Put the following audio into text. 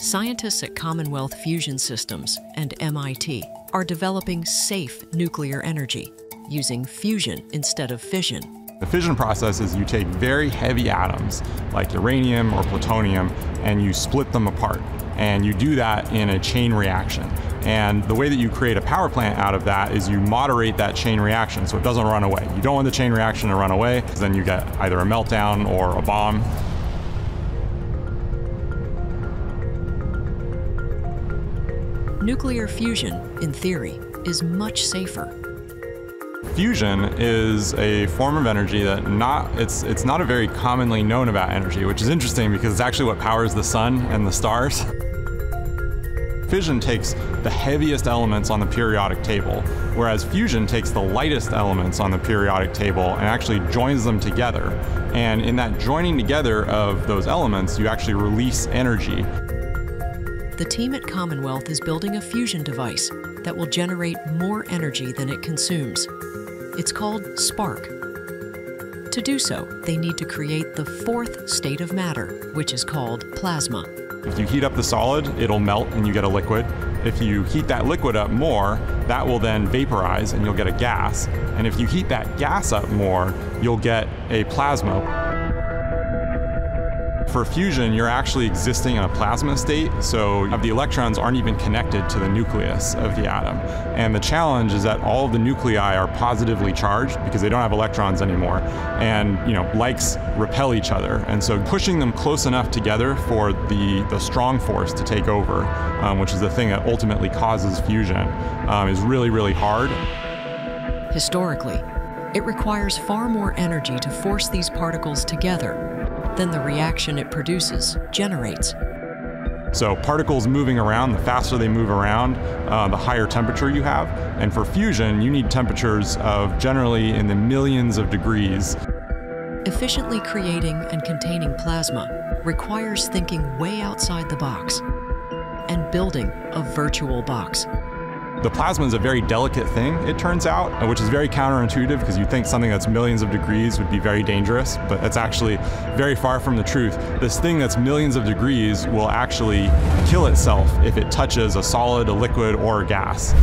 Scientists at Commonwealth Fusion Systems and MIT are developing safe nuclear energy using fusion instead of fission. The fission process is you take very heavy atoms like uranium or plutonium and you split them apart. And you do that in a chain reaction. And the way that you create a power plant out of that is you moderate that chain reaction so it doesn't run away. You don't want the chain reaction to run away, then you get either a meltdown or a bomb. Nuclear fusion, in theory, is much safer. Fusion is a form of energy that not it's it's not a very commonly known about energy, which is interesting because it's actually what powers the sun and the stars. Fission takes the heaviest elements on the periodic table, whereas fusion takes the lightest elements on the periodic table and actually joins them together. And in that joining together of those elements, you actually release energy the team at Commonwealth is building a fusion device that will generate more energy than it consumes. It's called SPARC. To do so, they need to create the fourth state of matter, which is called plasma. If you heat up the solid, it'll melt and you get a liquid. If you heat that liquid up more, that will then vaporize and you'll get a gas. And if you heat that gas up more, you'll get a plasma. For fusion, you're actually existing in a plasma state, so the electrons aren't even connected to the nucleus of the atom. And the challenge is that all of the nuclei are positively charged because they don't have electrons anymore. And you know, likes repel each other. And so pushing them close enough together for the, the strong force to take over, um, which is the thing that ultimately causes fusion, um, is really, really hard. Historically, it requires far more energy to force these particles together than the reaction it produces generates. So particles moving around, the faster they move around, uh, the higher temperature you have. And for fusion, you need temperatures of generally in the millions of degrees. Efficiently creating and containing plasma requires thinking way outside the box and building a virtual box. The plasma is a very delicate thing, it turns out, uh, which is very counterintuitive because you think something that's millions of degrees would be very dangerous, but that's actually very far from the truth. This thing that's millions of degrees will actually kill itself if it touches a solid, a liquid, or a gas.